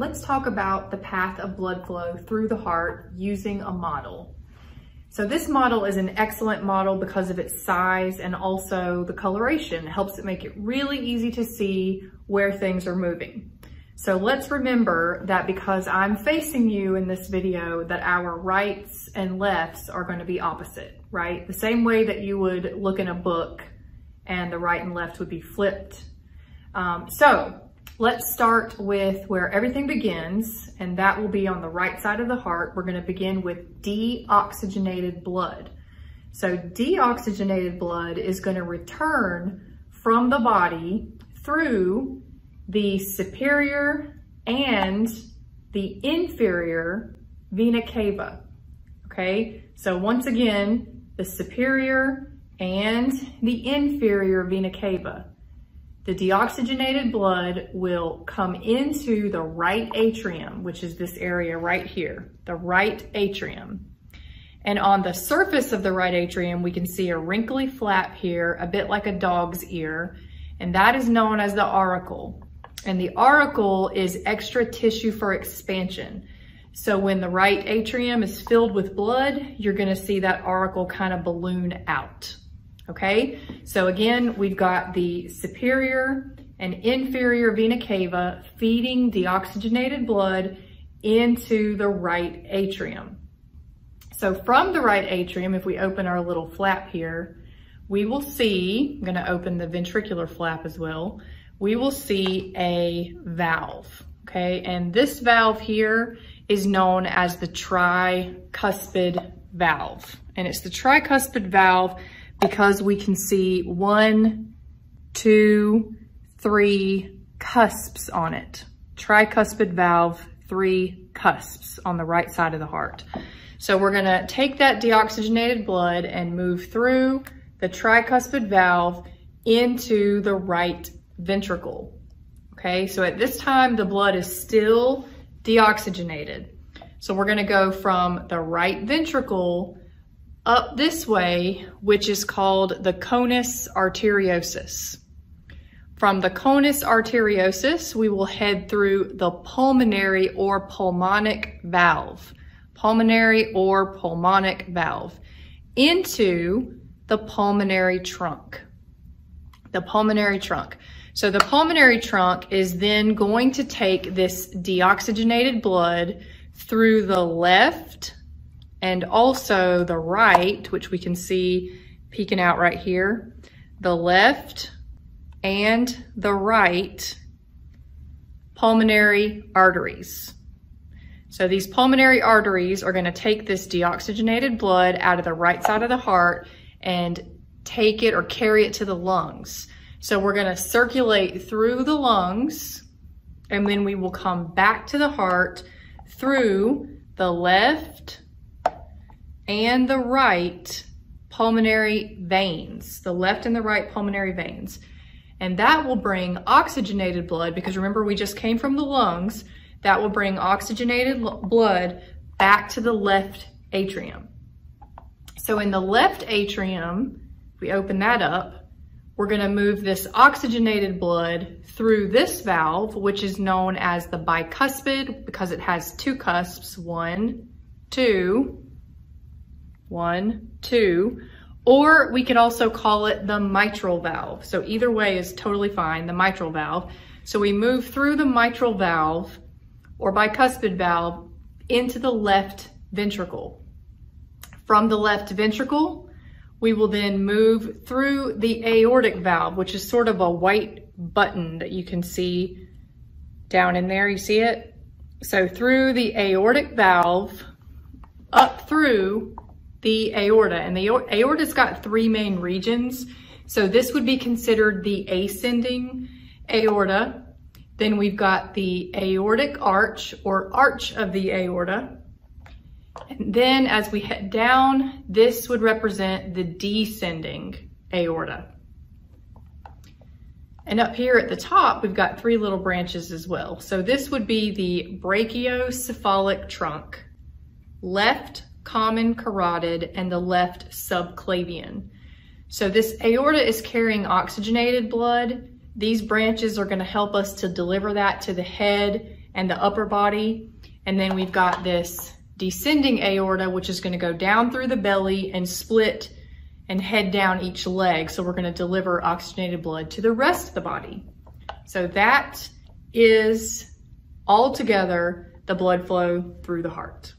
let's talk about the path of blood flow through the heart using a model. So this model is an excellent model because of its size and also the coloration. It helps it make it really easy to see where things are moving. So let's remember that because I'm facing you in this video that our rights and lefts are gonna be opposite, right? The same way that you would look in a book and the right and left would be flipped. Um, so let's start with where everything begins and that will be on the right side of the heart. We're gonna begin with deoxygenated blood. So deoxygenated blood is gonna return from the body through the superior and the inferior vena cava. Okay, so once again, the superior and the inferior vena cava. The deoxygenated blood will come into the right atrium, which is this area right here, the right atrium. And on the surface of the right atrium, we can see a wrinkly flap here, a bit like a dog's ear, and that is known as the auricle. And the auricle is extra tissue for expansion. So when the right atrium is filled with blood, you're gonna see that auricle kind of balloon out, okay? So again, we've got the superior and inferior vena cava feeding deoxygenated blood into the right atrium. So from the right atrium, if we open our little flap here, we will see, I'm gonna open the ventricular flap as well, we will see a valve, okay? And this valve here is known as the tricuspid valve. And it's the tricuspid valve because we can see one, two, three cusps on it. Tricuspid valve, three cusps on the right side of the heart. So we're gonna take that deoxygenated blood and move through the tricuspid valve into the right ventricle. Okay, so at this time, the blood is still deoxygenated. So we're gonna go from the right ventricle up this way, which is called the conus arteriosus. From the conus arteriosus, we will head through the pulmonary or pulmonic valve, pulmonary or pulmonic valve, into the pulmonary trunk, the pulmonary trunk. So the pulmonary trunk is then going to take this deoxygenated blood through the left and also the right, which we can see peeking out right here, the left and the right pulmonary arteries. So these pulmonary arteries are gonna take this deoxygenated blood out of the right side of the heart and take it or carry it to the lungs. So we're gonna circulate through the lungs and then we will come back to the heart through the left and the right pulmonary veins, the left and the right pulmonary veins. And that will bring oxygenated blood, because remember we just came from the lungs, that will bring oxygenated blood back to the left atrium. So in the left atrium, we open that up, we're gonna move this oxygenated blood through this valve, which is known as the bicuspid because it has two cusps, one, two, one, two, or we could also call it the mitral valve. So either way is totally fine, the mitral valve. So we move through the mitral valve or bicuspid valve into the left ventricle. From the left ventricle, we will then move through the aortic valve, which is sort of a white button that you can see down in there. You see it? So through the aortic valve, up through the aorta. And the aorta's got three main regions. So this would be considered the ascending aorta. Then we've got the aortic arch or arch of the aorta. And then as we head down, this would represent the descending aorta. And up here at the top, we've got three little branches as well. So this would be the brachiocephalic trunk, left common carotid, and the left subclavian. So this aorta is carrying oxygenated blood. These branches are gonna help us to deliver that to the head and the upper body. And then we've got this descending aorta, which is gonna go down through the belly and split and head down each leg. So we're gonna deliver oxygenated blood to the rest of the body. So that is all together the blood flow through the heart.